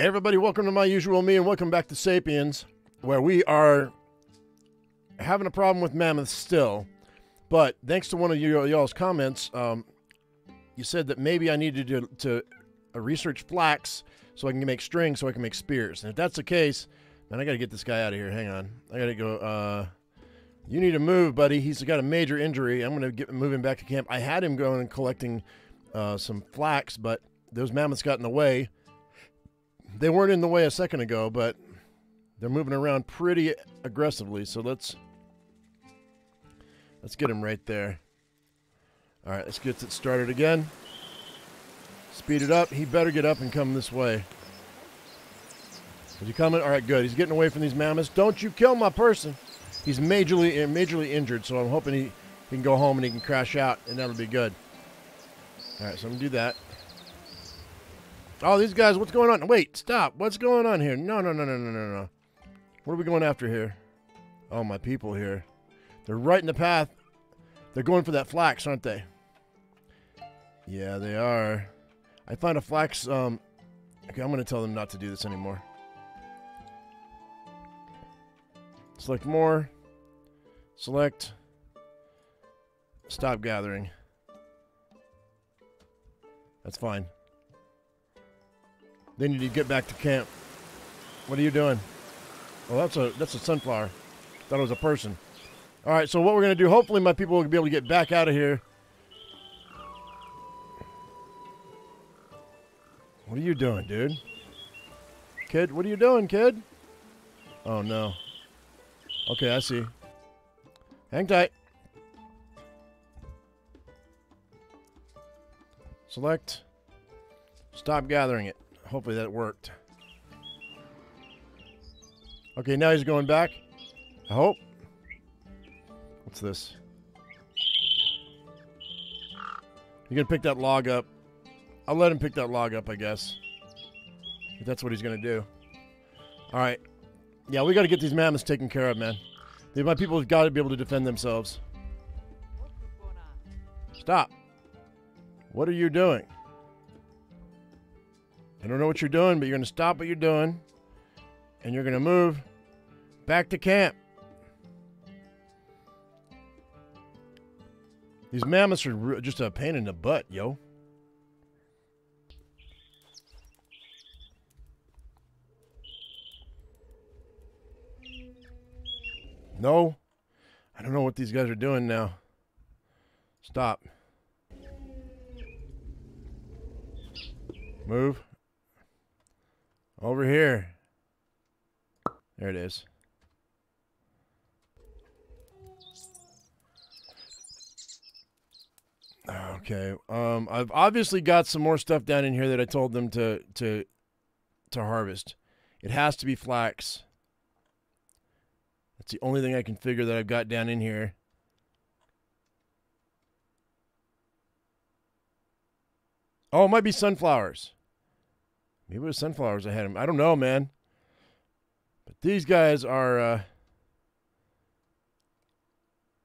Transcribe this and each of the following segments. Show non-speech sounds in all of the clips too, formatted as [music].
Everybody, welcome to my usual me and welcome back to Sapiens, where we are having a problem with mammoths still. But thanks to one of y'all's comments, um, you said that maybe I needed to, to uh, research flax so I can make string so I can make spears. And if that's the case, man, I got to get this guy out of here. Hang on. I got to go. Uh, you need to move, buddy. He's got a major injury. I'm going to get moving back to camp. I had him going and collecting uh, some flax, but those mammoths got in the way. They weren't in the way a second ago, but they're moving around pretty aggressively. So let's let's get him right there. All right, let's get it started again. Speed it up. He better get up and come this way. Is he coming? All right, good. He's getting away from these mammoths. Don't you kill my person. He's majorly uh, majorly injured, so I'm hoping he, he can go home and he can crash out, and that'll be good. All right, so I'm to do that. Oh, these guys, what's going on? Wait, stop. What's going on here? No, no, no, no, no, no, no. What are we going after here? Oh, my people here. They're right in the path. They're going for that flax, aren't they? Yeah, they are. I find a flax. Um, okay, I'm going to tell them not to do this anymore. Select more. Select. Stop gathering. That's fine. Then you need to get back to camp. What are you doing? Well, that's a that's a sunflower. Thought it was a person. All right, so what we're gonna do? Hopefully, my people will be able to get back out of here. What are you doing, dude? Kid, what are you doing, kid? Oh no. Okay, I see. Hang tight. Select. Stop gathering it. Hopefully that worked. Okay, now he's going back. I hope. What's this? You gonna pick that log up? I'll let him pick that log up, I guess. If that's what he's gonna do. All right. Yeah, we got to get these mammoths taken care of, man. My people have got to be able to defend themselves. Stop. What are you doing? I don't know what you're doing, but you're going to stop what you're doing and you're going to move back to camp. These mammoths are just a pain in the butt, yo. No. I don't know what these guys are doing now. Stop. Move. Over here. There it is. Okay. Um, I've obviously got some more stuff down in here that I told them to to to harvest. It has to be flax. That's the only thing I can figure that I've got down in here. Oh, it might be sunflowers. Maybe it was sunflowers I had him. I don't know, man. But these guys are uh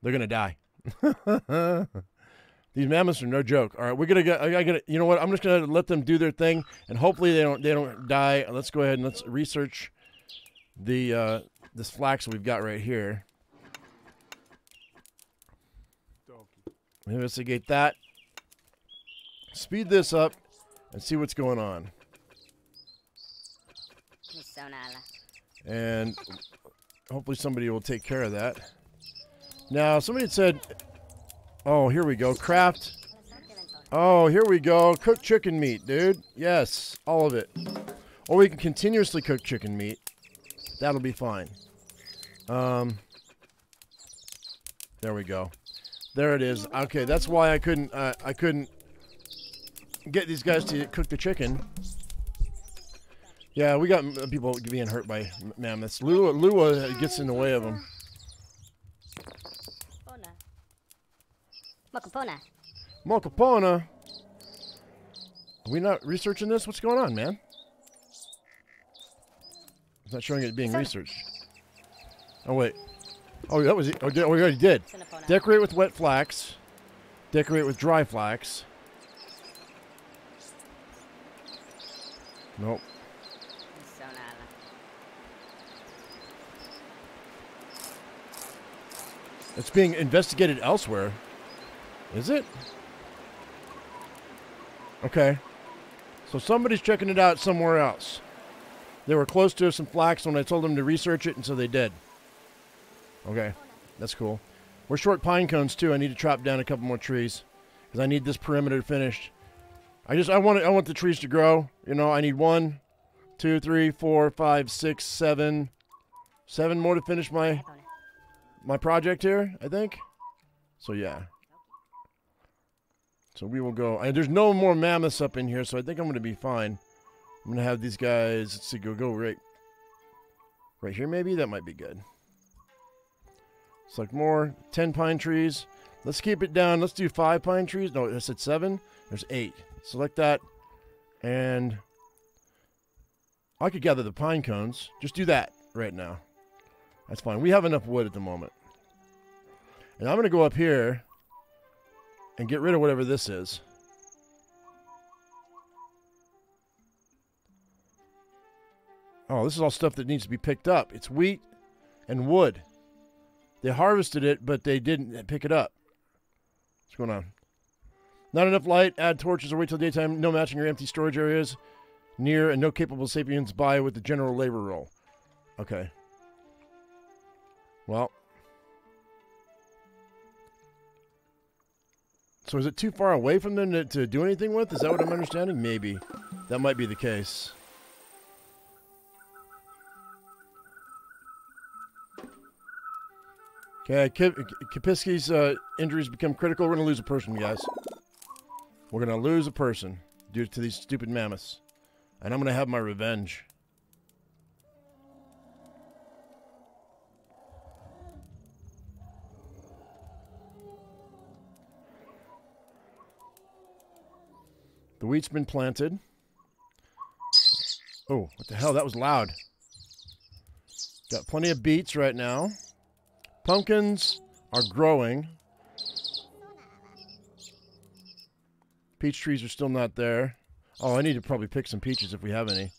they're gonna die. [laughs] these mammoths are no joke. All right, we're gonna get. I gotta. You know what? I'm just gonna let them do their thing, and hopefully they don't. They don't die. Let's go ahead and let's research the uh, this flax we've got right here. Investigate that. Speed this up and see what's going on. And hopefully somebody will take care of that. Now, somebody said, oh, here we go. Craft. Oh, here we go. Cooked chicken meat, dude. Yes, all of it. Or we can continuously cook chicken meat. That'll be fine. Um, there we go. There it is. Okay, that's why I couldn't. Uh, I couldn't get these guys to cook the chicken. Yeah, we got uh, people being hurt by mammoths. Lua, Lua gets in the way of them. Mokopona. Mokopona. Are we not researching this? What's going on, man? It's not showing it being researched. Oh, wait. Oh, that was. Oh, we already did. Decorate with wet flax. Decorate with dry flax. Nope. It's being investigated elsewhere. Is it? Okay. So somebody's checking it out somewhere else. They were close to some flax when I told them to research it, and so they did. Okay. That's cool. We're short pine cones, too. I need to chop down a couple more trees because I need this perimeter finished. I just I want I want the trees to grow. You know, I need one, two, three, four, five, six, seven, seven more to finish my my project here. I think. So yeah. So we will go. And there's no more mammoths up in here, so I think I'm going to be fine. I'm going to have these guys. Let's see. Go go right. Right here, maybe that might be good. Select more. Ten pine trees. Let's keep it down. Let's do five pine trees. No, I said seven. There's eight. Select that. And I could gather the pine cones. Just do that right now. That's fine. We have enough wood at the moment. And I'm going to go up here and get rid of whatever this is. Oh, this is all stuff that needs to be picked up. It's wheat and wood. They harvested it, but they didn't pick it up. What's going on? Not enough light. Add torches or wait till daytime. No matching your empty storage areas near and no capable sapiens by with the general labor role. Okay. Well. So is it too far away from them to, to do anything with? Is that what I'm understanding? Maybe. That might be the case. Okay, Kapiski's uh, injuries become critical. We're going to lose a person, guys. We're going to lose a person due to these stupid mammoths. And I'm going to have my revenge. The wheat's been planted. Oh, what the hell? That was loud. Got plenty of beets right now. Pumpkins are growing. Peach trees are still not there. Oh, I need to probably pick some peaches if we have any.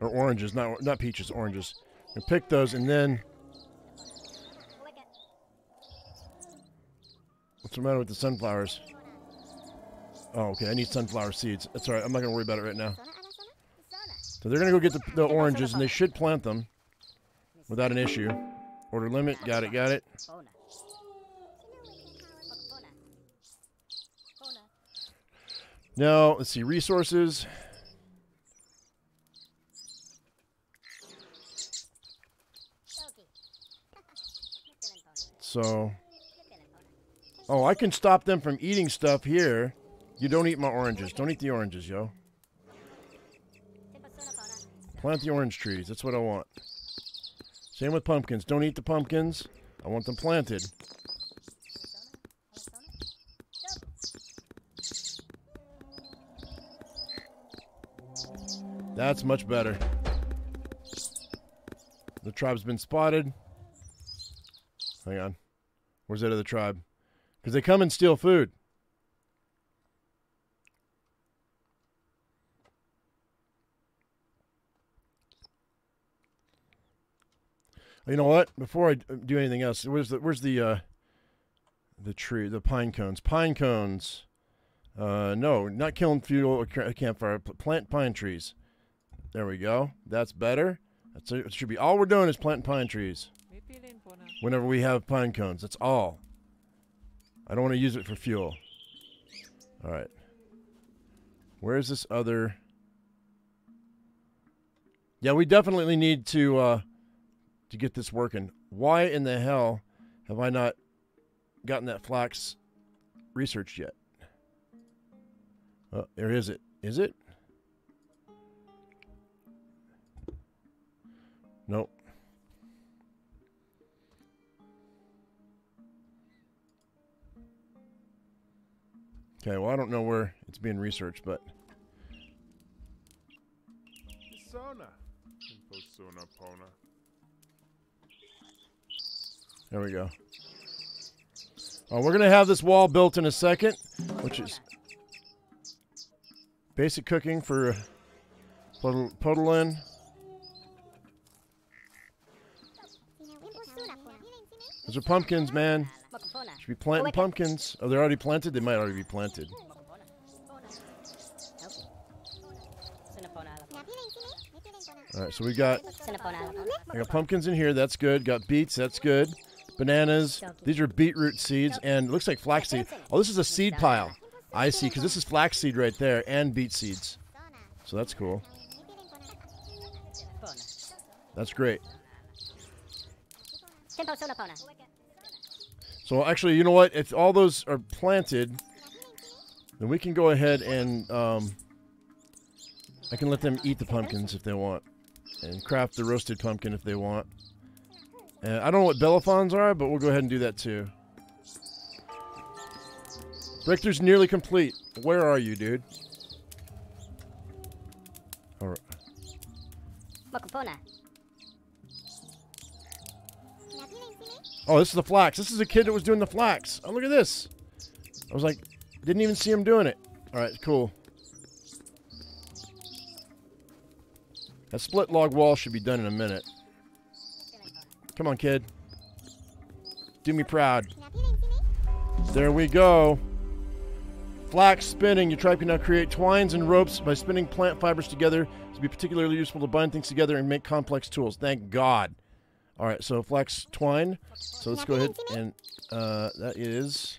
Or oranges, not not peaches, oranges. And pick those and then What's the matter with the sunflowers? Oh, okay. I need sunflower seeds. That's all right. I'm not going to worry about it right now. So they're going to go get the, the oranges, and they should plant them without an issue. Order limit. Got it. Got it. Now, let's see. Resources. So, oh, I can stop them from eating stuff here. You don't eat my oranges. Don't eat the oranges, yo. Plant the orange trees. That's what I want. Same with pumpkins. Don't eat the pumpkins. I want them planted. That's much better. The tribe's been spotted. Hang on. Where's that other tribe? Because they come and steal food. You know what? Before I do anything else, where's the where's the uh, the tree, the pine cones? Pine cones. Uh, no, not killing fuel or campfire. Plant pine trees. There we go. That's better. That's it should be all we're doing is planting pine trees. Whenever we have pine cones, that's all. I don't want to use it for fuel. All right. Where's this other? Yeah, we definitely need to. Uh, to get this working. Why in the hell have I not gotten that flax researched yet? Oh, there is it. Is it? Nope. Okay, well, I don't know where it's being researched, but. There we go. Oh, we're going to have this wall built in a second, which is basic cooking for Podol- Podolin. Those are pumpkins, man. Should be planting pumpkins. Oh, they're already planted? They might already be planted. All right, so we got I got pumpkins in here. That's good. Got beets. That's good. Bananas. These are beetroot seeds, and it looks like flaxseed. Oh, this is a seed pile. I see, because this is flaxseed right there, and beet seeds. So that's cool. That's great. So actually, you know what? If all those are planted, then we can go ahead and um, I can let them eat the pumpkins if they want, and craft the roasted pumpkin if they want. And I don't know what Bellefonds are, but we'll go ahead and do that too. Richter's nearly complete. Where are you, dude? All right. Oh, this is the flax. This is a kid that was doing the flax. Oh, look at this. I was like, didn't even see him doing it. All right, cool. That split log wall should be done in a minute. Come on, kid. Do me proud. There we go. Flax spinning. Your tribe can now create twines and ropes by spinning plant fibers together to be particularly useful to bind things together and make complex tools. Thank God. All right, so flax twine. So let's go ahead and uh, that is.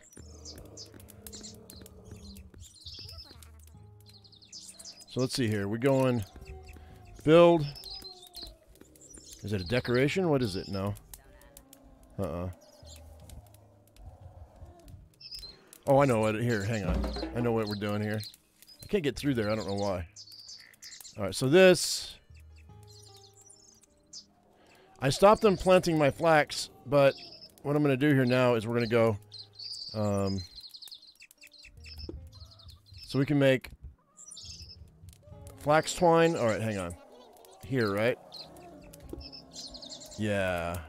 So let's see here. We're going build. Is it a decoration? What is it? No. Uh-uh. Oh, I know what. Here, hang on. I know what we're doing here. I can't get through there. I don't know why. All right, so this... I stopped them planting my flax, but what I'm going to do here now is we're going to go... Um, so we can make flax twine. All right, hang on. Here, right? Yeah.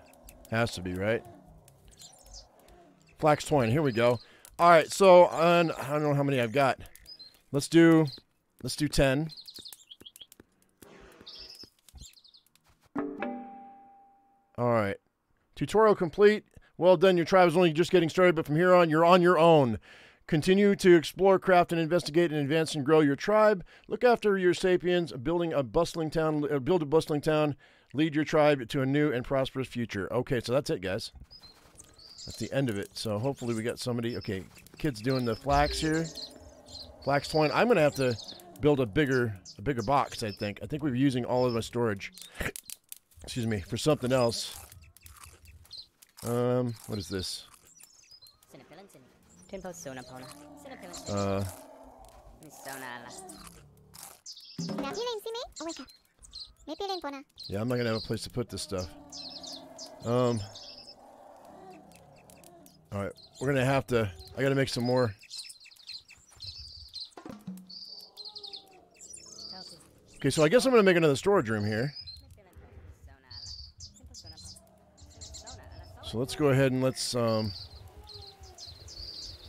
Has to be, right? Flax twine. Here we go. All right, so on, I don't know how many I've got. Let's do let's do 10. All right. Tutorial complete. Well done. Your tribe is only just getting started, but from here on, you're on your own. Continue to explore, craft, and investigate, and advance and grow your tribe. Look after your sapiens, building a bustling town, uh, build a bustling town, lead your tribe to a new and prosperous future. Okay, so that's it, guys. That's the end of it. So hopefully we got somebody. Okay, kids doing the flax here. Flax twine. I'm gonna have to build a bigger, a bigger box. I think. I think we're using all of our storage. Excuse me for something else. Um, what is this? Uh. Yeah, I'm not gonna have a place to put this stuff. Um. All right, we're gonna have to. I gotta make some more. Okay, so I guess I'm gonna make another storage room here. Let's go ahead and let's um.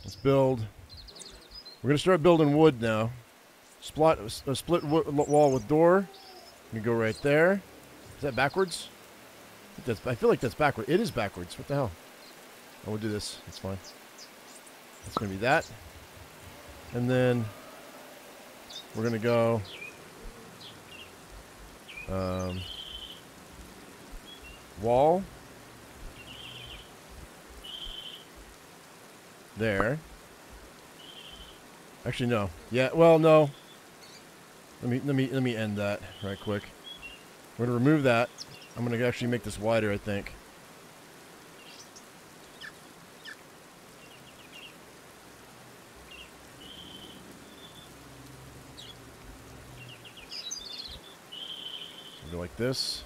Let's build. We're gonna start building wood now. Split a split wall with door. You go right there. Is that backwards? I, that's, I feel like that's backwards. It is backwards. What the hell? Oh, we'll do this. That's fine. That's to be that. And then we're to go um, wall. There. Actually, no. Yeah, well, no. Let me let me let me end that right quick. We're gonna remove that. I'm gonna actually make this wider, I think. Go like this.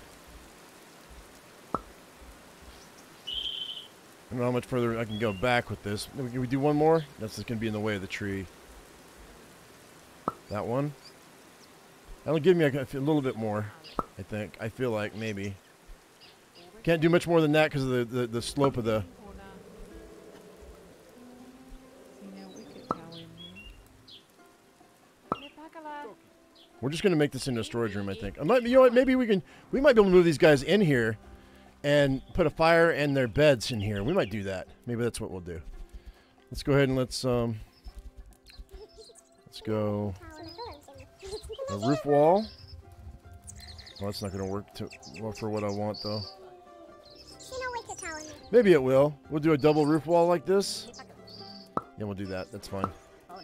Don't know how much further I can go back with this. Can we do one more? That's just going to be in the way of the tree. That one. That'll give me a, a little bit more, I think. I feel like, maybe. Can't do much more than that because of the, the, the slope of the... We're just gonna make this into a storage room, I think. I might, you know what? Maybe we can. We might be able to move these guys in here, and put a fire and their beds in here. We might do that. Maybe that's what we'll do. Let's go ahead and let's um. Let's go a roof wall. Well, that's not gonna work to, well for what I want though. Maybe it will. We'll do a double roof wall like this. Yeah, we'll do that. That's fine. I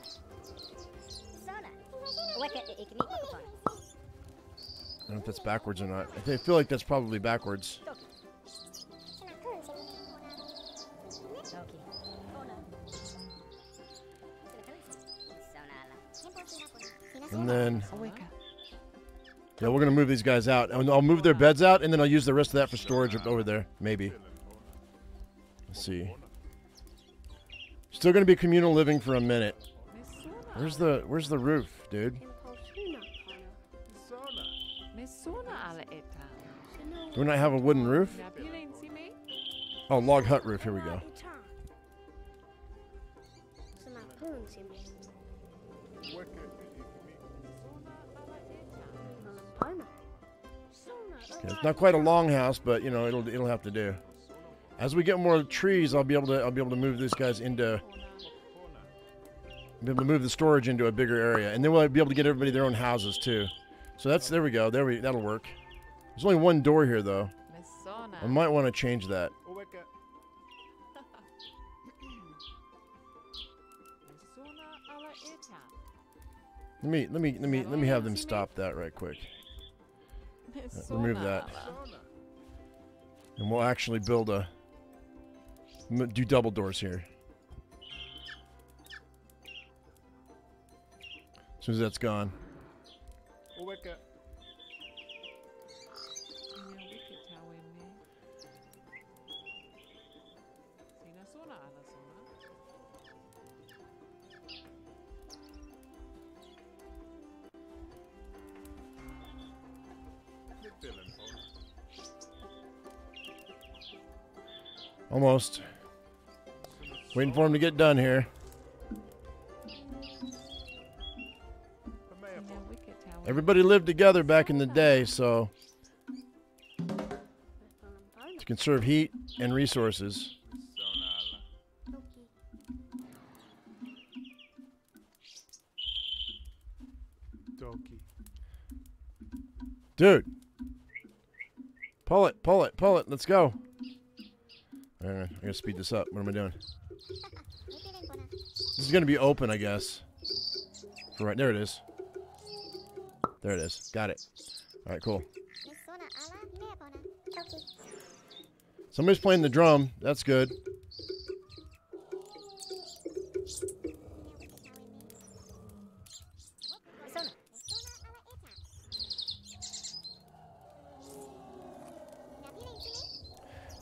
don't know if that's backwards or not. I feel like that's probably backwards. And then, yeah, we're gonna move these guys out, and I'll move their beds out, and then I'll use the rest of that for storage over there, maybe. Let's see. Still gonna be communal living for a minute. Where's the Where's the roof, dude? Do we not have a wooden roof? Oh, log hut roof. Here we go. Okay, it's not quite a long house, but you know it'll it'll have to do. As we get more trees, I'll be able to I'll be able to move these guys into be able to move the storage into a bigger area, and then we'll be able to get everybody their own houses too. So that's there we go. There we that'll work. There's only one door here though. I might want to change that. Let me let me let me let me have them stop that right quick. [laughs] Remove that. And we'll actually build a do double doors here. As soon as that's gone. Almost. Waiting for him to get done here. Everybody lived together back in the day, so to conserve heat and resources. Dude. Pull it, pull it, pull it. Let's go. All right, I gotta speed this up. What am I doing? This is gonna be open, I guess. For right there it is. There it is. Got it. All right, cool. Somebody's playing the drum. That's good.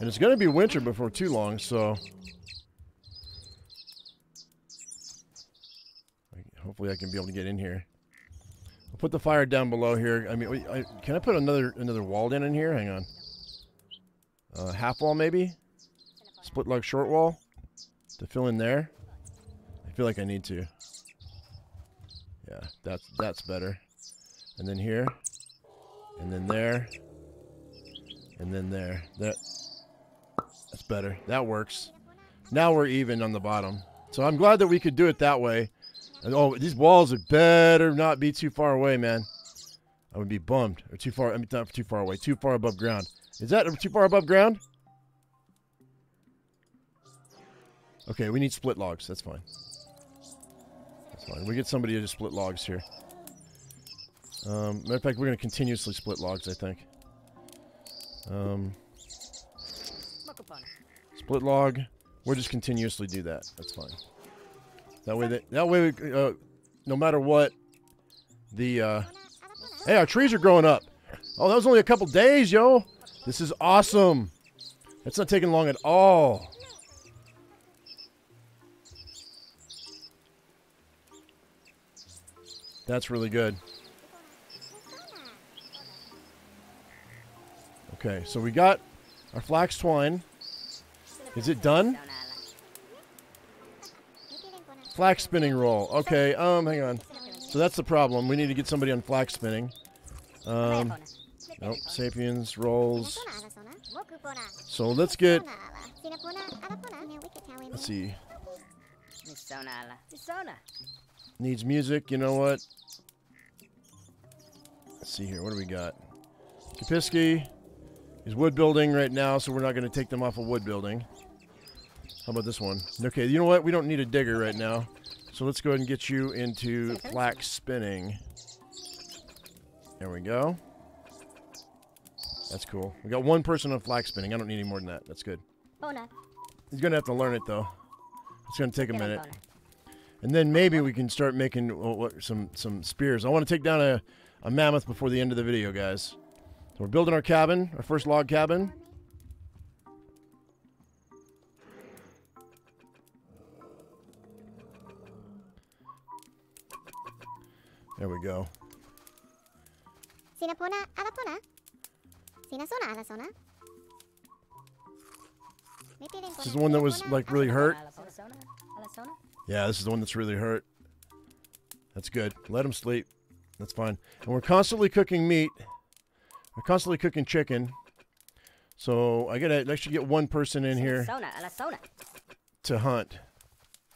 And it's going to be winter before too long, so... Hopefully I can be able to get in here. I'll put the fire down below here. I mean, I, can I put another another wall down in here? Hang on. Uh, half wall, maybe? Split log short wall? To fill in there? I feel like I need to. Yeah, that's, that's better. And then here. And then there. And then there. That better. That works. Now we're even on the bottom. So I'm glad that we could do it that way. And, oh, these walls would better not be too far away, man. I would be bummed. Or too far, I mean, not too far away. Too far above ground. Is that too far above ground? Okay, we need split logs. That's fine. That's fine. We get somebody to just split logs here. Um, matter of fact, we're going to continuously split logs, I think. Um... Split log. We'll just continuously do that. That's fine. That way, that, that way, we, uh, no matter what, the, uh, hey, our trees are growing up. Oh, that was only a couple days, yo. This is awesome. It's not taking long at all. That's really good. Okay, so we got our flax twine. Is it done? Flax spinning role. Okay, um, hang on. So that's the problem. We need to get somebody on flax spinning. Um, nope. Sapiens roles. So let's get. Let's see. Needs music. You know what? Let's see here. What do we got? Kapiski is wood building right now, so we're not going to take them off of wood building. How about this one? Okay, you know what? We don't need a digger right now. So let's go ahead and get you into flax spinning. There we go. That's cool. We got one person on flax spinning. I don't need any more than that. That's good. Bona. He's going to have to learn it, though. It's going to take a minute. And then maybe we can start making uh, some, some spears. I want to take down a, a mammoth before the end of the video, guys. So we're building our cabin, our first log cabin. There we go. Sinapona alapona. Sinasona alasona. This is the one that was like really hurt. Yeah, this is the one that's really hurt. That's good. Let him sleep. That's fine. And we're constantly cooking meat. We're constantly cooking chicken. So I gotta actually get one person in here to hunt.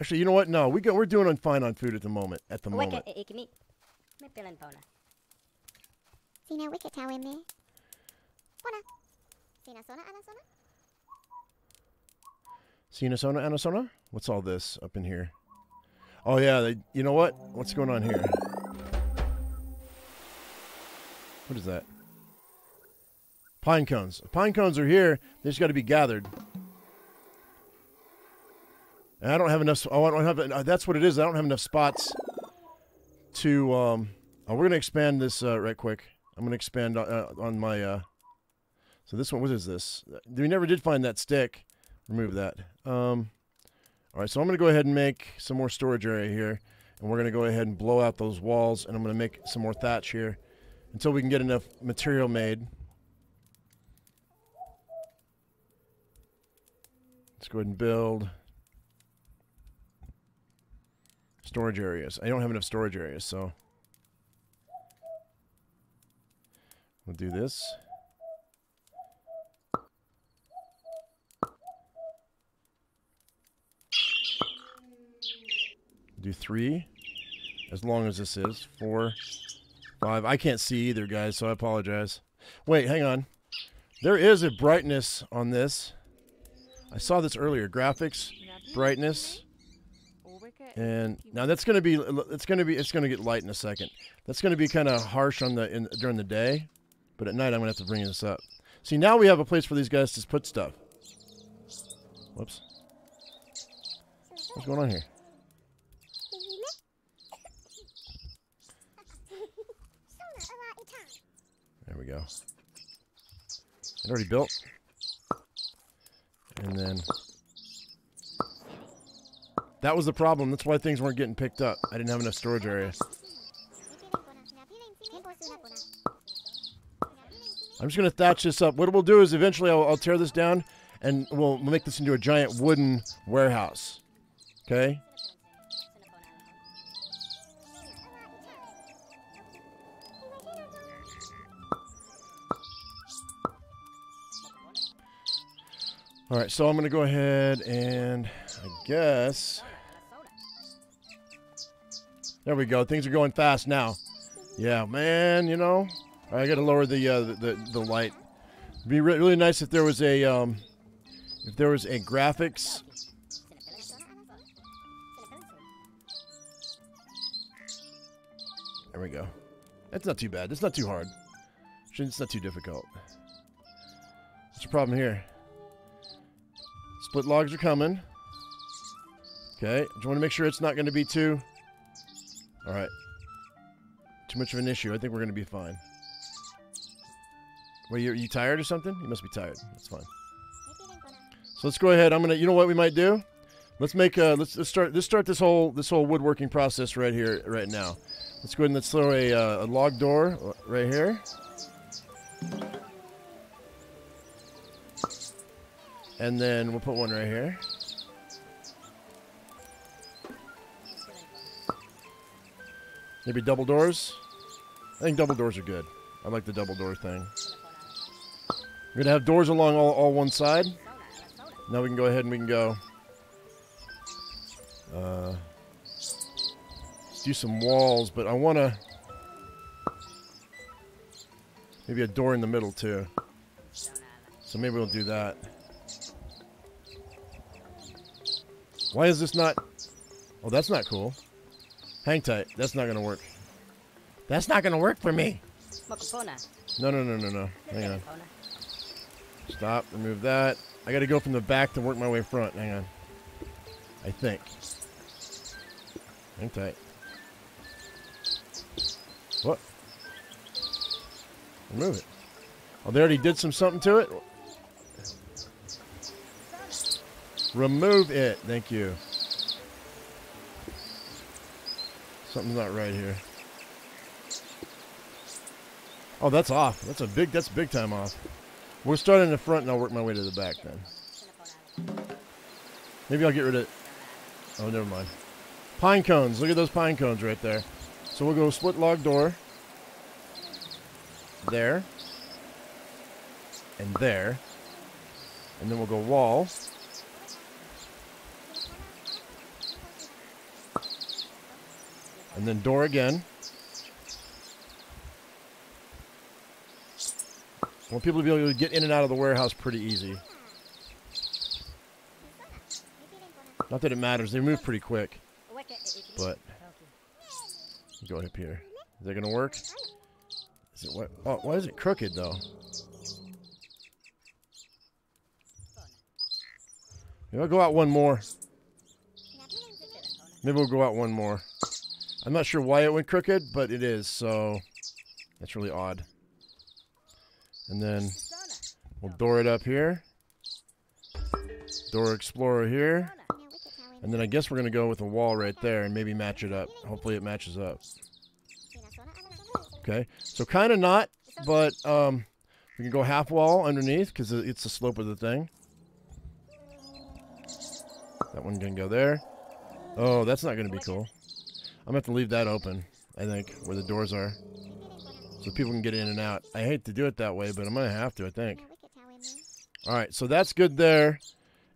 Actually, you know what? No, we go. We're doing fine on food at the moment. At the moment. Me pillen pona. Sina wicket me. Pona. Sina sona anasona? Sina sona anasona? What's all this up in here? Oh yeah, they, you know what? What's going on here? What is that? Pine cones. Pine cones are here. They just got to be gathered. And I don't have enough. Oh, I don't have. That's what it is. I don't have enough spots to, um, oh, we're going to expand this uh, right quick. I'm going to expand uh, on my, uh, so this one, what is this? We never did find that stick. Remove that. Um, all right, so I'm going to go ahead and make some more storage area here. And we're going to go ahead and blow out those walls. And I'm going to make some more thatch here until we can get enough material made. Let's go ahead and build. Storage areas. I don't have enough storage areas, so... We'll do this. Do three, as long as this is. Four, five. I can't see either, guys, so I apologize. Wait, hang on. There is a brightness on this. I saw this earlier. Graphics, brightness. And now that's going to be it's going to be it's going to get light in a second. That's going to be kind of harsh on the in, during the day, but at night I'm going to have to bring this up. See, now we have a place for these guys to put stuff. Whoops. What's going on here? There we go. It already built. And then that was the problem. That's why things weren't getting picked up. I didn't have enough storage area. I'm just going to thatch this up. What we'll do is eventually I'll, I'll tear this down and we'll make this into a giant wooden warehouse. Okay? All right, so I'm going to go ahead and I guess there we go. Things are going fast now. Yeah, man, you know, I got to lower the, uh, the the light. It'd be re really nice if there was a um, if there was a graphics. There we go. That's not too bad. That's not too hard. It's not too difficult. What's the problem here? Split logs are coming. Okay. Do you want to make sure it's not going to be too all right. Too much of an issue. I think we're going to be fine. Wait, you, are you tired or something? You must be tired. That's fine. So let's go ahead. I'm gonna. You know what we might do? Let's make. Uh, let's, let's start. Let's start this whole this whole woodworking process right here, right now. Let's go ahead and let's throw a, uh, a log door right here. And then we'll put one right here. Maybe double doors? I think double doors are good. I like the double door thing. We're going to have doors along all, all one side. Now we can go ahead and we can go. Uh, do some walls, but I want to. Maybe a door in the middle too. So maybe we'll do that. Why is this not... Oh, that's not cool. Hang tight. That's not going to work. That's not going to work for me. No, no, no, no, no. Hang on. Stop. Remove that. I got to go from the back to work my way front. Hang on. I think. Hang tight. What? Remove it. Oh, they already did some something to it? Remove it. Thank you. Something's not right here. Oh, that's off. That's a big. That's big time off. We're starting in the front, and I'll work my way to the back then. Maybe I'll get rid of. Oh, never mind. Pine cones. Look at those pine cones right there. So we'll go split log door. There. And there. And then we'll go wall. And then door again. I want people to be able to get in and out of the warehouse pretty easy. Not that it matters. They move pretty quick. But go up here. Is that gonna work? Is it what? Oh, why is it crooked though? Maybe I'll go out one more. Maybe we'll go out one more. I'm not sure why it went crooked, but it is, so that's really odd. And then we'll door it up here. Door Explorer here. And then I guess we're going to go with a wall right there and maybe match it up. Hopefully it matches up. Okay, so kind of not, but um, we can go half wall underneath because it's the slope of the thing. That one can go there. Oh, that's not going to be cool. To have to leave that open, I think, where the doors are. So people can get in and out. I hate to do it that way, but I'm to have to, I think. All right, so that's good there.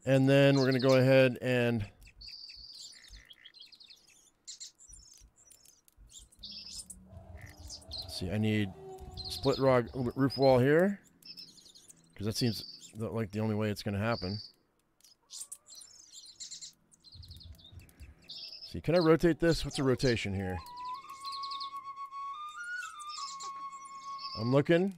And then we're to go ahead and... see, I need split rod roof wall here. Because that seems like the only way it's to happen. See, can I rotate this? What's a rotation here? I'm looking.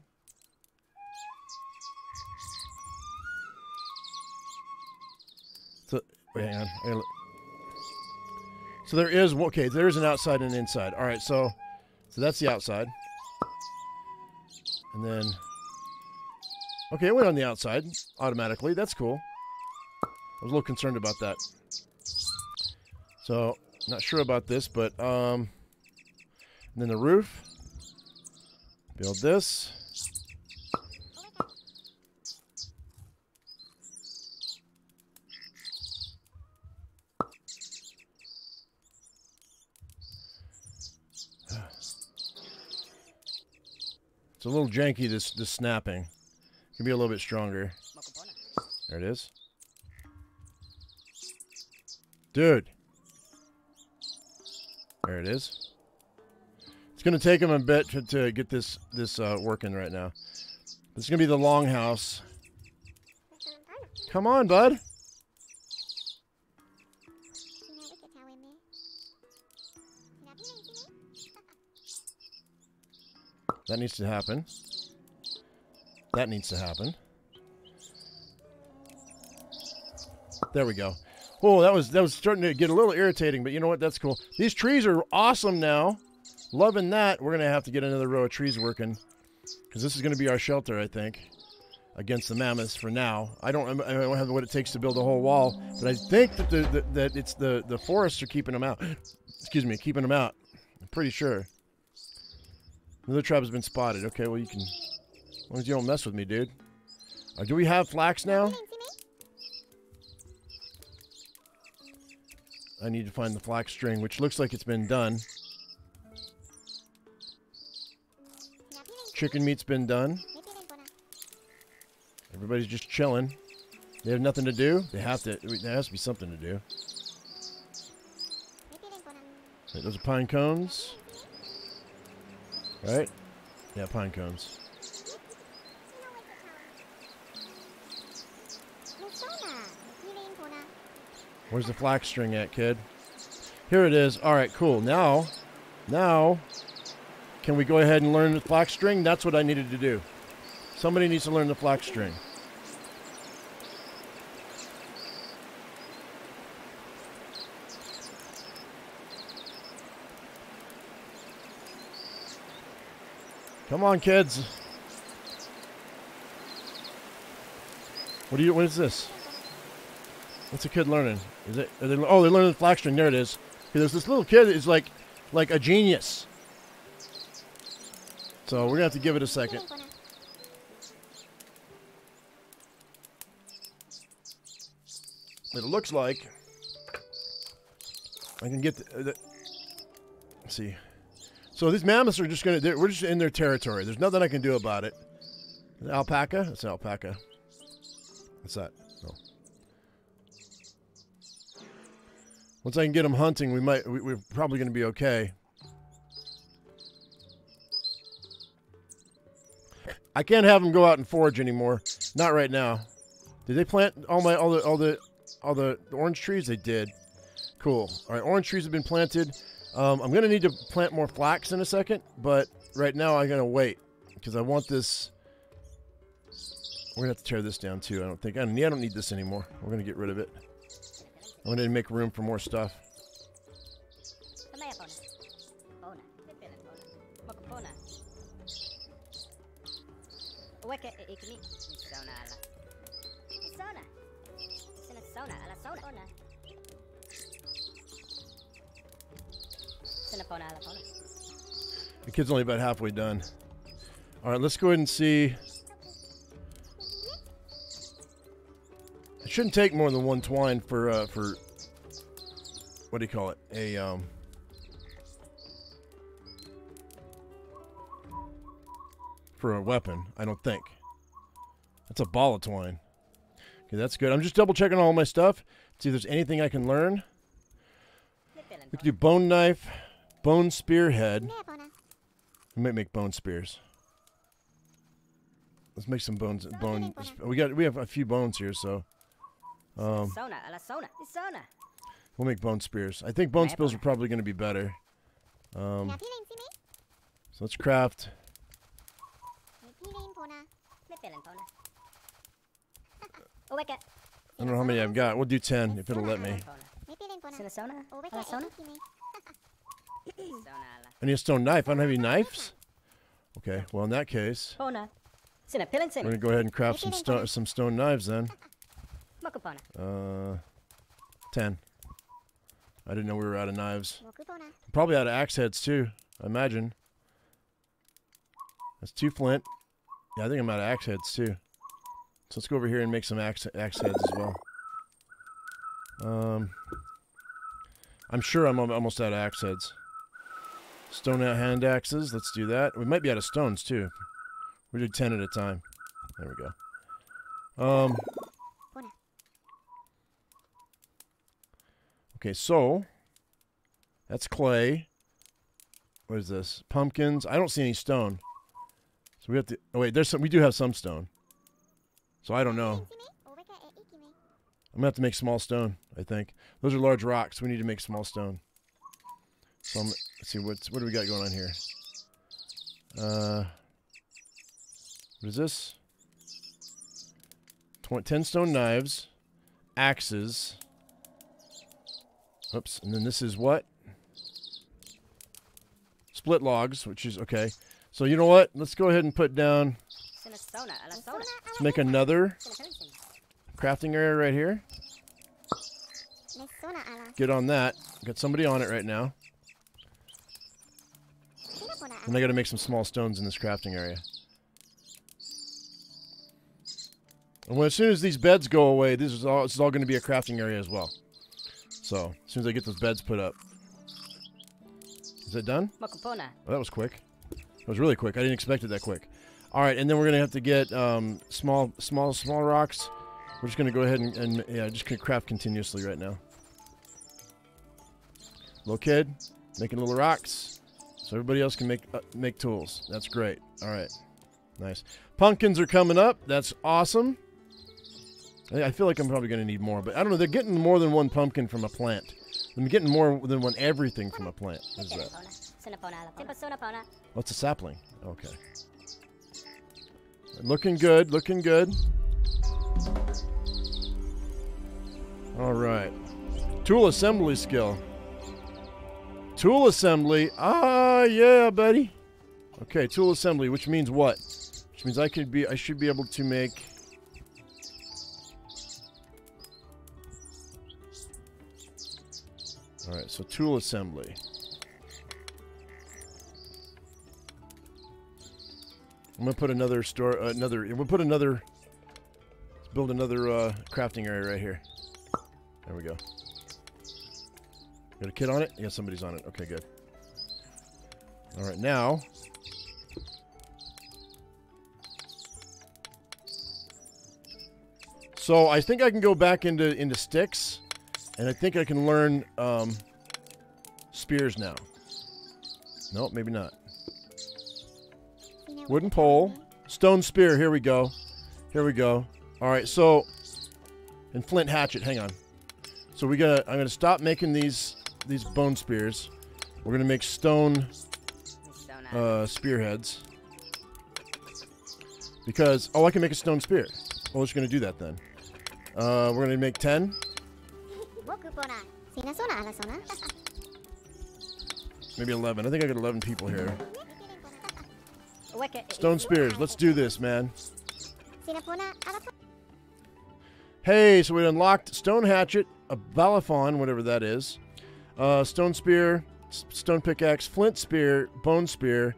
So, on. So there is okay. There's an outside and inside. All right. So, so that's the outside, and then okay, it went on the outside automatically. That's cool. I was a little concerned about that. So not sure about this, but um, and then the roof. Build this. It's a little janky, this, this snapping. Can be a little bit stronger. There it is. Dude. There it is. It's going to take him a bit to, to get this this uh, working right now. This is going to be the longhouse. Come on, bud. That needs to happen. That needs to happen. There we go. Oh, that was that was starting to get a little irritating, but you know what? That's cool. These trees are awesome now. Loving that. We're gonna have to get another row of trees working because this is gonna be our shelter, I think, against the mammoths for now. I don't I don't have what it takes to build a whole wall, but I think that the, the that it's the the forests are keeping them out. [gasps] Excuse me, keeping them out. I'm pretty sure. Another trap has been spotted. Okay, well you can, as long as you don't mess with me, dude. Uh, do we have flax now? I need to find the flax string, which looks like it's been done. Chicken meat's been done. Everybody's just chilling. They have nothing to do. They have to. There has to be something to do. Those are pine cones. Right? Yeah, pine cones. Where's the flax string at, kid? Here it is. All right, cool. Now, now, can we go ahead and learn the flax string? That's what I needed to do. Somebody needs to learn the flax string. Come on, kids. What do you? What is this? What's a kid learning? Is it? They, oh, they're learning the flax string. There it is. There's this little kid is like, like a genius. So we're gonna have to give it a second. It looks like I can get the. Uh, the let's see. So these mammoths are just gonna. We're just in their territory. There's nothing I can do about it. Alpaca? It's an alpaca. What's that? Once I can get them hunting, we might. We, we're probably going to be okay. I can't have them go out and forage anymore. Not right now. Did they plant all my all the all the all the orange trees? They did. Cool. All right, orange trees have been planted. Um, I'm gonna need to plant more flax in a second, but right now I'm gonna wait because I want this. We're gonna have to tear this down too. I don't think I don't, I don't need this anymore. We're gonna get rid of it. I'm gonna make room for more stuff. The kid's only about halfway done. All right, let's go ahead and see. Shouldn't take more than one twine for uh, for what do you call it? A um. For a weapon, I don't think. That's a ball of twine. Okay, that's good. I'm just double checking all my stuff. See if there's anything I can learn. We can do bone knife. Bone spearhead. We might make bone spears. Let's make some bones. Bone. We got. We have a few bones here, so. Um, we'll make bone spears. I think bone spears are probably going to be better. Um, so let's craft. [laughs] I don't know how many I've got. We'll do ten if it'll let me. I need a stone knife. I don't have any knives. Okay, well in that case, we're gonna go ahead and craft some stone some stone knives then. Uh, ten. I didn't know we were out of knives. Probably out of axe heads too. I imagine. That's two flint. Yeah, I think I'm out of axe heads too. So let's go over here and make some axe axe heads as well. Um, I'm sure I'm almost out of axe heads. Stone out hand axes. Let's do that. We might be out of stones, too. We did 10 at a time. There we go. Um. Okay, so. That's clay. What is this? Pumpkins. I don't see any stone. So we have to... Oh, wait. There's some... We do have some stone. So I don't know. I'm to have to make small stone, I think. Those are large rocks. We need to make small stone. So I'm, let's see what's what do we got going on here. Uh, what is this? Ten stone knives, axes. Oops, and then this is what? Split logs, which is okay. So you know what? Let's go ahead and put down. Let's make another crafting area right here. Get on that. Got somebody on it right now. And I got to make some small stones in this crafting area. And when, as soon as these beds go away, this is all, this is all going to be a crafting area as well. So, as soon as I get those beds put up. Is that done? Oh, that was quick. It was really quick. I didn't expect it that quick. All right, and then we're gonna have to get um, small, small, small rocks. We're just gonna go ahead and, and yeah, just craft continuously right now. Little kid making little rocks, so everybody else can make uh, make tools. That's great. All right, nice. Pumpkins are coming up. That's awesome. I feel like I'm probably gonna need more, but I don't know. They're getting more than one pumpkin from a plant. I'm getting more than one everything from a plant. What is that? What's a sapling? Okay. Looking good, looking good. All right. Tool assembly skill. Tool assembly. Ah, yeah, buddy. Okay, tool assembly, which means what? Which means I could be I should be able to make All right, so tool assembly. I'm gonna put another store, uh, another. We'll put another. Let's build another uh, crafting area right here. There we go. Got a kid on it? Yeah, somebody's on it. Okay, good. All right, now. So I think I can go back into into sticks, and I think I can learn um, spears now. Nope, maybe not. Wooden pole. Stone spear. Here we go. Here we go. All right. So, and flint hatchet. Hang on. So we gotta. I'm gonna stop making these these bone spears. We're gonna make stone uh, spearheads. Because oh, I can make a stone spear. Well, we're just gonna do that then. Uh, we're gonna make ten. Maybe eleven. I think I got eleven people here. Stone spears. Let's do this, man. Hey, so we unlocked stone hatchet, a balafon, whatever that is, uh, stone spear, stone pickaxe, flint spear, bone spear,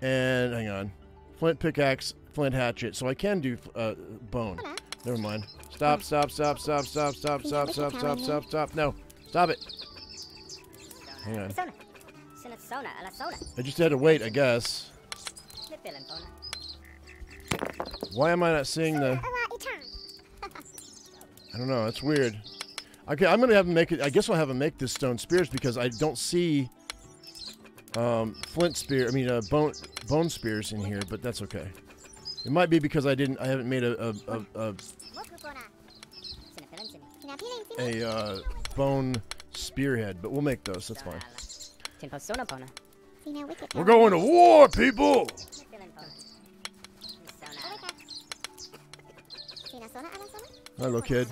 and hang on, flint pickaxe, flint hatchet. So I can do uh, bone. Never mind. Stop! Stop! Stop! Stop! Stop! Stop! Stop! Stop! Stop! Stop! Stop! No! Stop it! Hang on. I just had to wait, I guess. Why am I not seeing the? I don't know. That's weird. Okay, I'm gonna have him make it. I guess I'll have him make this stone spears because I don't see um, flint spear. I mean, uh, bone bone spears in here, but that's okay. It might be because I didn't. I haven't made a a a, a, a uh, bone spearhead, but we'll make those. That's fine. We're going to war, people. Hello, kid.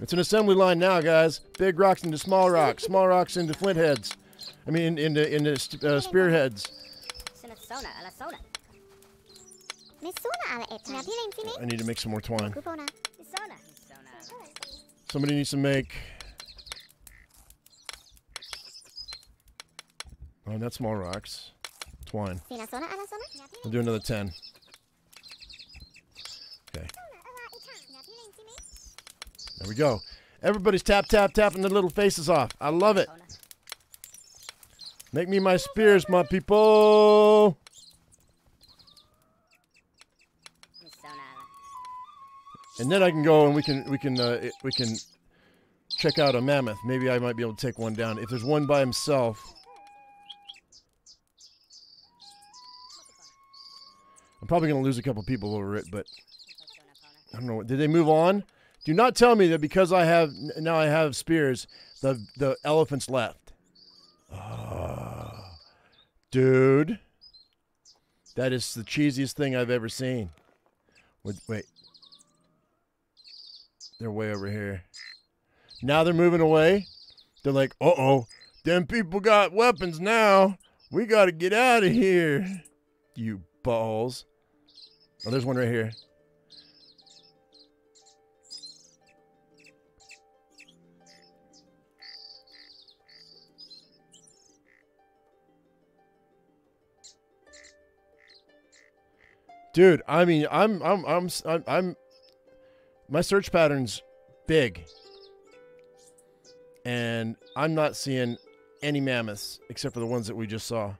It's an assembly line now, guys. Big rocks into small rocks, small rocks into flint heads. I mean, into into st- uh, spearheads. I need to make some more twine. Somebody needs to make. Oh, not small rocks. Twine. We'll do another ten. Okay. There we go. Everybody's tap, tap, tapping their little faces off. I love it. Make me my spears, my people. And then I can go and we can we can uh, we can check out a mammoth. Maybe I might be able to take one down. If there's one by himself, I'm probably gonna lose a couple people over it. But I don't know. Did they move on? Do not tell me that because I have now I have spears, the the elephants left. Ah, dude, that is the cheesiest thing I've ever seen. Wait, wait, they're way over here. Now they're moving away. They're like, uh oh, them people got weapons now. We got to get out of here. You balls. Oh, there's one right here. Dude, I mean, I'm, I'm, I'm, I'm, I'm my search pattern's big, and I'm not seeing any mammoths except for the ones that we just saw.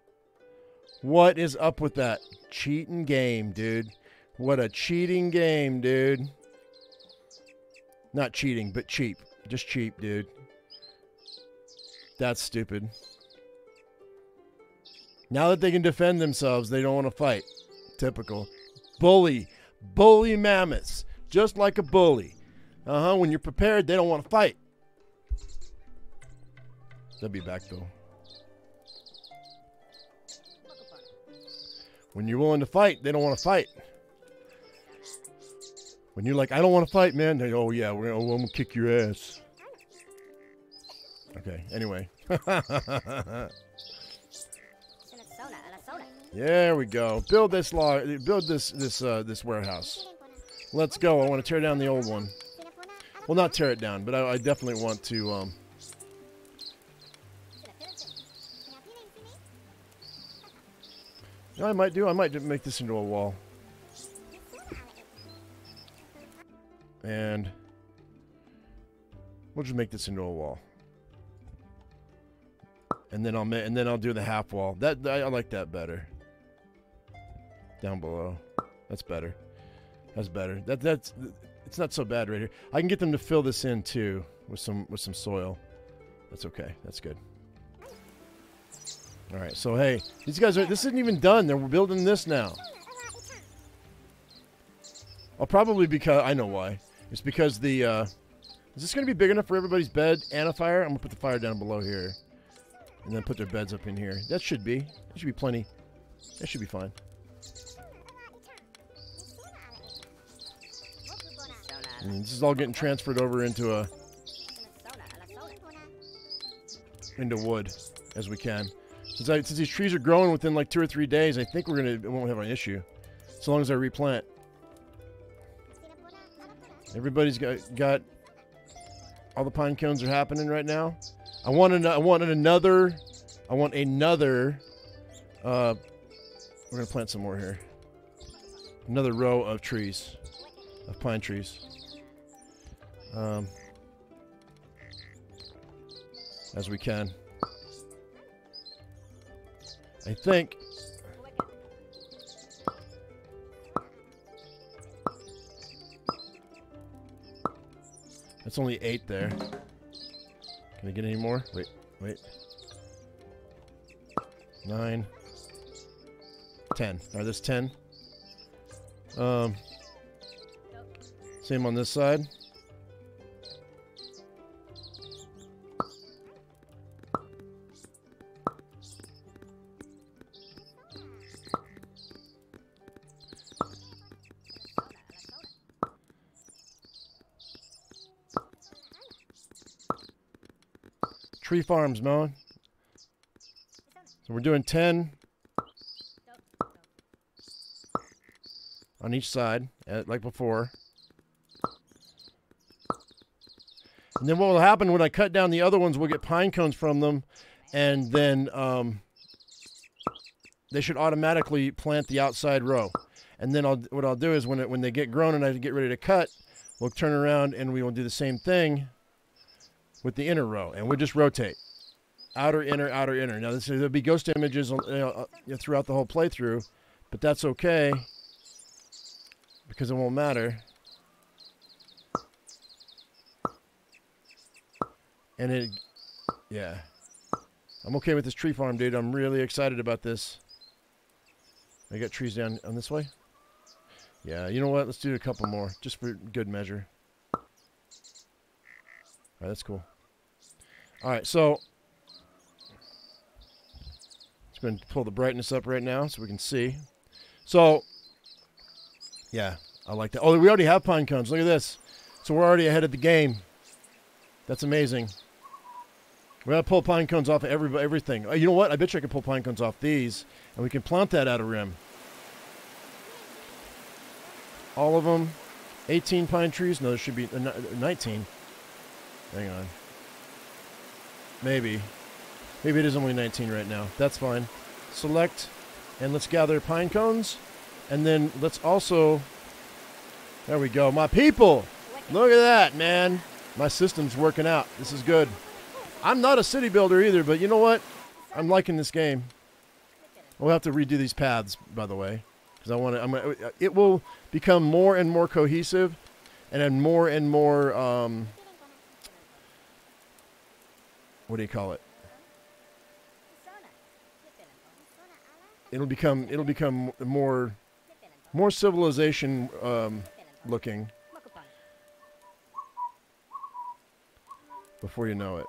What is up with that? Cheating game, dude. What a cheating game, dude. Not cheating, but cheap. Just cheap, dude. That's stupid. Now that they can defend themselves, they don't want to fight. Typical. Bully. Bully mammoths. Just like a bully. Uh huh. When you're prepared, they don't want to fight. They'll be back though. When you're willing to fight, they don't want to fight. When you're like, I don't want to fight, man. They, oh yeah, we're gonna, oh, I'm gonna kick your ass. Okay. Anyway. [laughs] there we go. Build this law. Build this this uh, this warehouse. Let's go. I want to tear down the old one. Well, not tear it down, but I, I definitely want to. Um, you know I might do? I might make this into a wall. And we'll just make this into a wall. And then I'll and then I'll do the half wall. That I, I like that better. Down below. That's better. That's better. That that's it's not so bad right here. I can get them to fill this in too with some with some soil. That's okay. That's good. All right. So hey, these guys are. This isn't even done. They're building this now. I'll probably because I know why. It's because the uh, is this going to be big enough for everybody's bed and a fire? I'm gonna put the fire down below here, and then put their beds up in here. That should be. That should be plenty. That should be fine. This is all getting transferred over into a into wood as we can. Since, I, since these trees are growing within like two or three days, I think we're gonna won't have an issue, as long as I replant. Everybody's got got all the pine cones are happening right now. I want an, I want another I want another uh we're gonna plant some more here. Another row of trees. Of pine trees. Um as we can. I think That's only eight there. Can I get any more? Wait, wait. Nine. Ten. Alright, there's ten. Um, same on this side. Tree farms, Moen. So we're doing 10 on each side, uh, like before. And then what will happen when I cut down the other ones, we'll get pine cones from them, and then um, they should automatically plant the outside row. And then I'll, what I'll do is when, it, when they get grown and I get ready to cut, we'll turn around and we will do the same thing with the inner row, and we'll just rotate. Outer, inner, outer, inner. Now, this, there'll be ghost images you know, uh, throughout the whole playthrough, but that's okay because it won't matter. And it, yeah. I'm okay with this tree farm, dude. I'm really excited about this. I got trees down on this way. Yeah, you know what? Let's do a couple more, just for good measure. All right, that's cool. All right, so just going to pull the brightness up right now so we can see. So, yeah, I like that. Oh, we already have pine cones. Look at this. So we're already ahead of the game. That's amazing. We're going to pull pine cones off of every, everything. Uh, you know what? I bet you I can pull pine cones off these, and we can plant that out of rim. All of them. 18 pine trees? No, there should be uh, 19. Hang on. Maybe. Maybe it is only 19 right now. That's fine. Select, and let's gather pine cones. And then let's also... There we go. My people! Look at that, man. My system's working out. This is good. I'm not a city builder either, but you know what? I'm liking this game. We'll have to redo these paths, by the way, because I want to. It will become more and more cohesive, and then more and more. Um, what do you call it? It'll become. It'll become more, more civilization um, looking before you know it.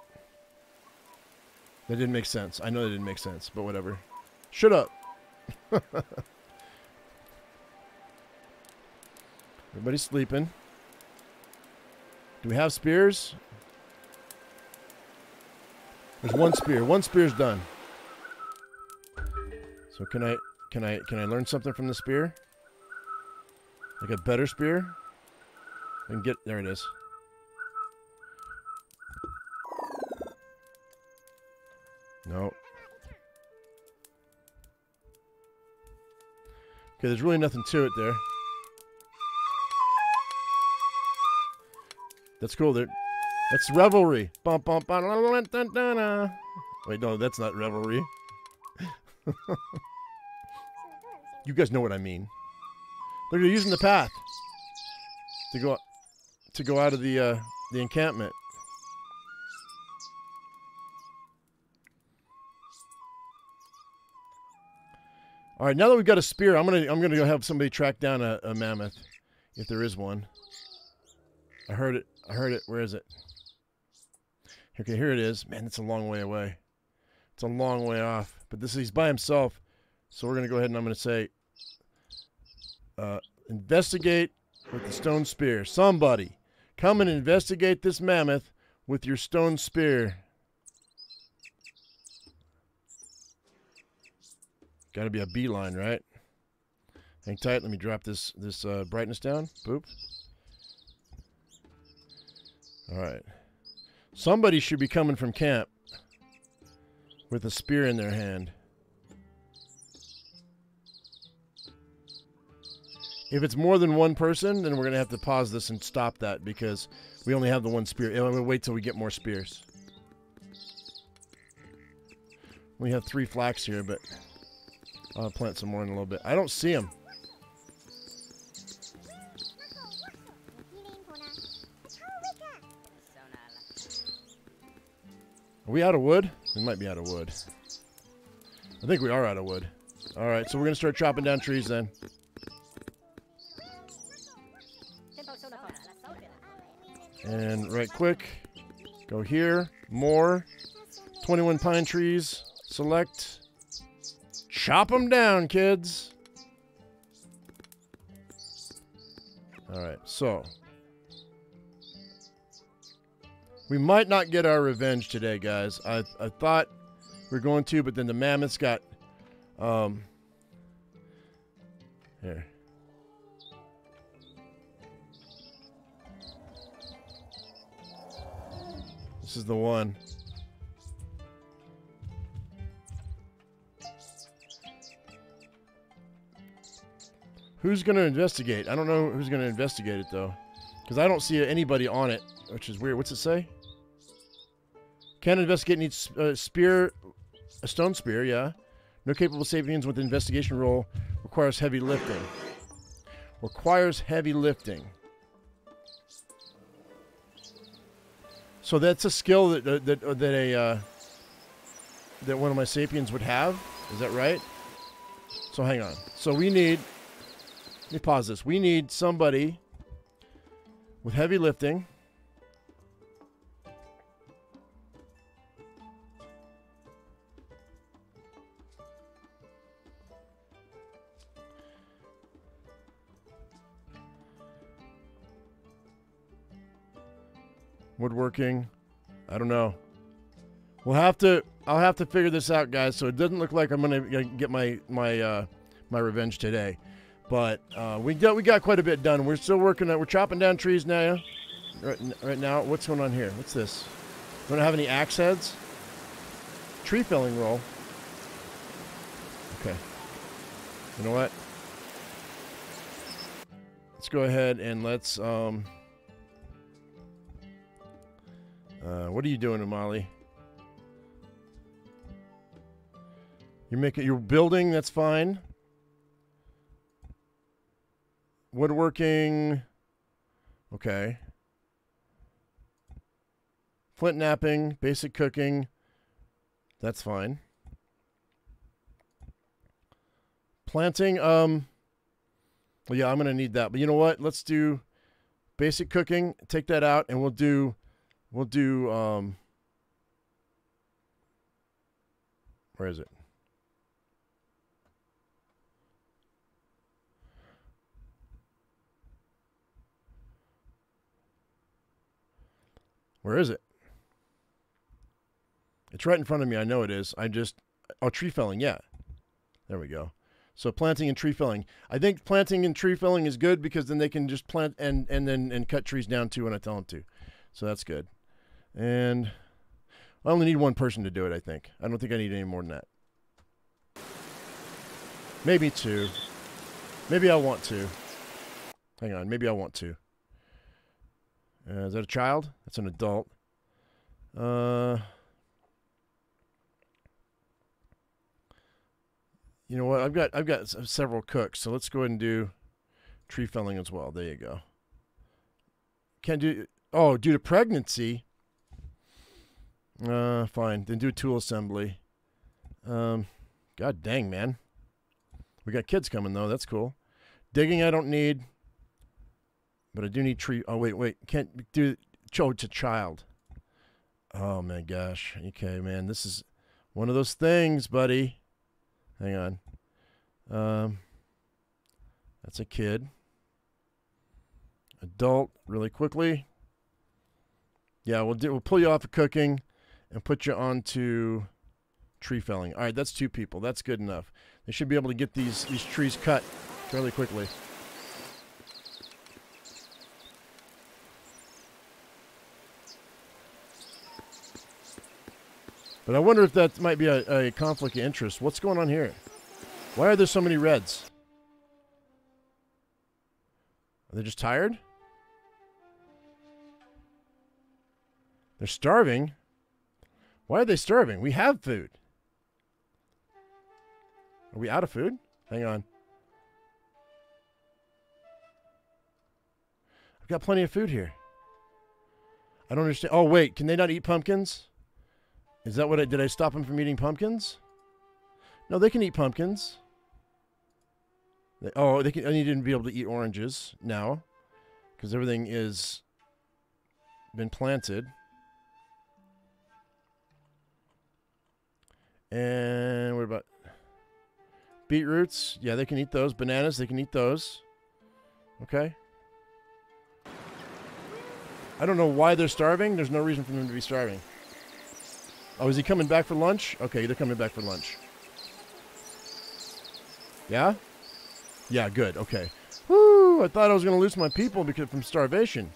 That didn't make sense. I know that didn't make sense, but whatever. Shut up. [laughs] Everybody's sleeping. Do we have spears? There's one spear. One spear's done. So can I can I can I learn something from the spear? Like a better spear? And get there it is. No. Okay, there's really nothing to it there. That's cool. There, that's revelry. Bum, bum, bum, Wait, no, that's not revelry. [laughs] you guys know what I mean. They're using the path to go to go out of the uh, the encampment. All right, now that we've got a spear, I'm gonna I'm gonna go have somebody track down a, a mammoth, if there is one. I heard it. I heard it. Where is it? Okay, here it is. Man, it's a long way away. It's a long way off. But this he's by himself, so we're gonna go ahead and I'm gonna say, uh, investigate with the stone spear. Somebody, come and investigate this mammoth with your stone spear. Got to be a beeline, right? Hang tight. Let me drop this this uh, brightness down. Boop. All right. Somebody should be coming from camp with a spear in their hand. If it's more than one person, then we're going to have to pause this and stop that because we only have the one spear. I'm going to wait till we get more spears. We have three flax here, but I'll plant some more in a little bit. I don't see them. Are we out of wood? We might be out of wood. I think we are out of wood. Alright, so we're going to start chopping down trees then. And right quick, go here, more, 21 pine trees, select, Chop them down, kids. All right, so. We might not get our revenge today, guys. I, I thought we are going to, but then the mammoths got... Um, here. This is the one. Who's going to investigate? I don't know who's going to investigate it, though. Because I don't see anybody on it, which is weird. What's it say? Can investigate needs uh, spear, a stone spear, yeah. No capable sapiens with investigation role requires heavy lifting. Requires heavy lifting. So that's a skill that that that, that a uh, that one of my sapiens would have. Is that right? So hang on. So we need let me pause this. We need somebody with heavy lifting. Woodworking. I don't know. We'll have to. I'll have to figure this out, guys. So it doesn't look like I'm gonna get my my uh, my revenge today. But uh, we got we got quite a bit done. We're still working. On, we're chopping down trees now. Right, right now, what's going on here? What's this? Don't have any axe heads. Tree felling role. Okay. You know what? Let's go ahead and let's. Um, uh, what are you doing, Amali? You're making you're building, that's fine. Woodworking. Okay. Flint knapping, basic cooking. That's fine. Planting, um well, yeah, I'm gonna need that. But you know what? Let's do basic cooking. Take that out, and we'll do we'll do um where is it? Where is it? It's right in front of me. I know it is. I just oh tree felling. Yeah, there we go. So planting and tree felling. I think planting and tree felling is good because then they can just plant and and then and cut trees down too when I tell them to. So that's good. And I only need one person to do it. I think. I don't think I need any more than that. Maybe two. Maybe I want to. Hang on. Maybe I want to. Uh, is that a child? That's an adult. Uh. You know what? I've got I've got several cooks, so let's go ahead and do tree felling as well. There you go. Can't do oh due to pregnancy. Uh, fine. Then do tool assembly. Um, God dang man. We got kids coming though. That's cool. Digging I don't need, but I do need tree. Oh wait wait can't do. Oh, it's a child. Oh my gosh. Okay man, this is one of those things, buddy. Hang on. Um, that's a kid. Adult, really quickly. Yeah, we'll do. We'll pull you off of cooking, and put you onto tree felling. All right, that's two people. That's good enough. They should be able to get these these trees cut fairly quickly. But I wonder if that might be a, a conflict of interest. What's going on here? Why are there so many reds? Are they just tired? They're starving. Why are they starving? We have food. Are we out of food? Hang on. I've got plenty of food here. I don't understand. Oh, wait. Can they not eat pumpkins? Is that what I did? I stop them from eating pumpkins? No, they can eat pumpkins. They, oh, they can. I need to be able to eat oranges now, because everything is been planted. And what about beetroots? Yeah, they can eat those. Bananas, they can eat those. Okay. I don't know why they're starving. There's no reason for them to be starving. Oh, is he coming back for lunch? Okay, they're coming back for lunch. Yeah? Yeah, good. Okay. Whoo! I thought I was going to lose my people because from starvation.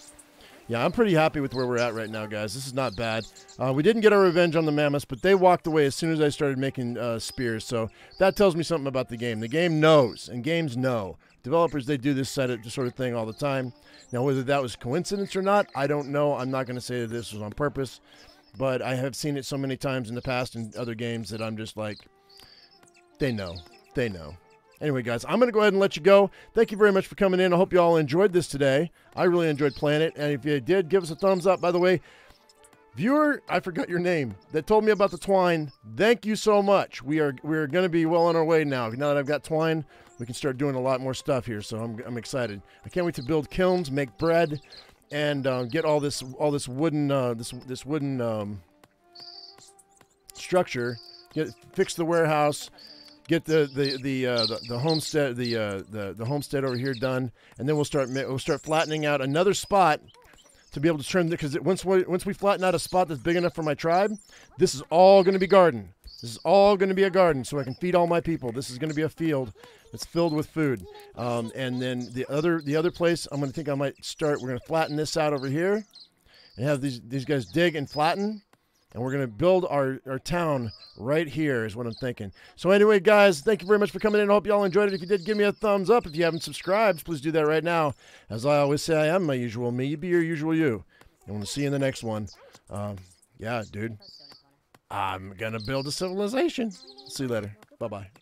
Yeah, I'm pretty happy with where we're at right now, guys. This is not bad. Uh, we didn't get our revenge on the mammoths, but they walked away as soon as I started making uh, spears. So that tells me something about the game. The game knows, and games know. Developers, they do this sort of thing all the time. Now, whether that was coincidence or not, I don't know. I'm not going to say that this was on purpose but I have seen it so many times in the past in other games that I'm just like, they know. They know. Anyway, guys, I'm going to go ahead and let you go. Thank you very much for coming in. I hope you all enjoyed this today. I really enjoyed playing it. And if you did, give us a thumbs up. By the way, viewer, I forgot your name, that told me about the twine. Thank you so much. We are we're going to be well on our way now. Now that I've got twine, we can start doing a lot more stuff here. So I'm, I'm excited. I can't wait to build kilns, make bread, and uh, get all this all this wooden uh, this this wooden um, structure. Get fix the warehouse. Get the the the uh, the, the, homestead the, uh, the the homestead over here done, and then we'll start we'll start flattening out another spot to be able to turn because once we once we flatten out a spot that's big enough for my tribe, this is all going to be garden. This is all going to be a garden, so I can feed all my people. This is going to be a field that's filled with food. Um, and then the other the other place, I'm going to think I might start. We're going to flatten this out over here, and have these these guys dig and flatten, and we're going to build our our town right here. Is what I'm thinking. So anyway, guys, thank you very much for coming in. I hope you all enjoyed it. If you did, give me a thumbs up. If you haven't subscribed, please do that right now. As I always say, I am my usual me. You be your usual you. And we'll see you in the next one. Um, yeah, dude. I'm gonna build a civilization. See you later. Bye bye.